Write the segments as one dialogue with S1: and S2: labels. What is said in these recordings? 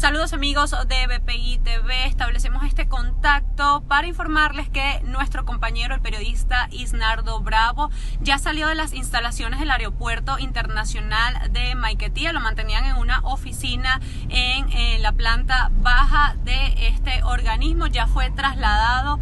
S1: Saludos amigos de BPI TV, establecemos este contacto para informarles que nuestro compañero, el periodista Isnardo Bravo, ya salió de las instalaciones del Aeropuerto Internacional de Maiquetía, lo mantenían en una oficina en, eh, la planta baja de este organismo, ya fue trasladado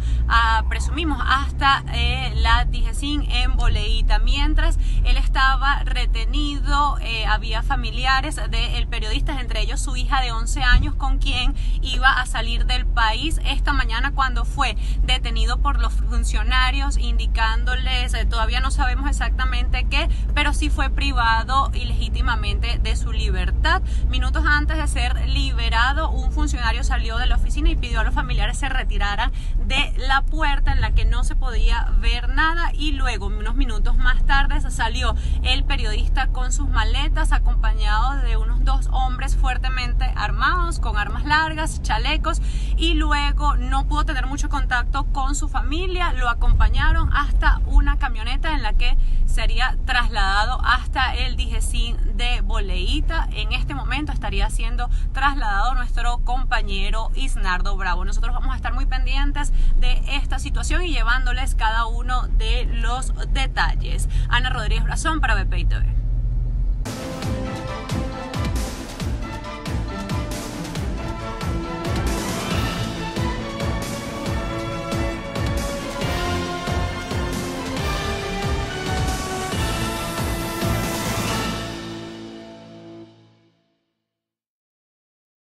S1: presumimos, hasta eh, la Dijesin en Boleíta, mientras él estaba retenido, había familiares del periodista, entre ellos su hija de 11 años, con quien iba a salir del país esta mañana cuando fue detenido por los funcionarios indicándoles, eh, todavía no sabemos exactamente qué, pero sí fue privado ilegítimamente de su libertad. Minutos antes de ser liberado, un funcionario salió de la oficina y pidió a los familiares se retiraran de la puerta en la que no se podía ver nada y luego, unos minutos más tarde, salió el periodista con sus maletas acompañado de unos dos hombres fuertemente armados con armas largas, chalecos y luego no pudo tener mucho contacto con su familia, lo acompañaron hasta una camioneta en la que sería trasladado hasta el Dijesín de Boleíta. En este momento estaría siendo trasladado nuestro compañero Isnardo Bravo. Nosotros vamos a estar muy pendientes de esta situación y llevándoles cada uno de los detalles. Ana Rodríguez Brazón para BPI TV.